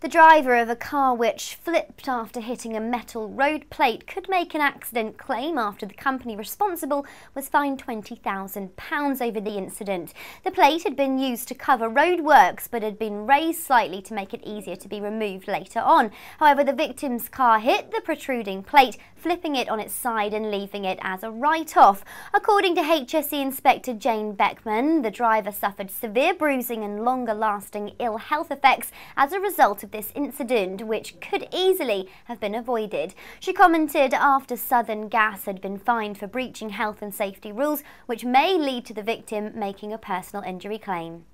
The driver of a car which flipped after hitting a metal road plate could make an accident claim after the company responsible was fined £20,000 over the incident. The plate had been used to cover roadworks but had been raised slightly to make it easier to be removed later on. However, the victim's car hit the protruding plate, flipping it on its side and leaving it as a write-off. According to HSE Inspector Jane Beckman, the driver suffered severe bruising and longer-lasting ill health effects as a result of of this incident, which could easily have been avoided. She commented after Southern Gas had been fined for breaching health and safety rules, which may lead to the victim making a personal injury claim.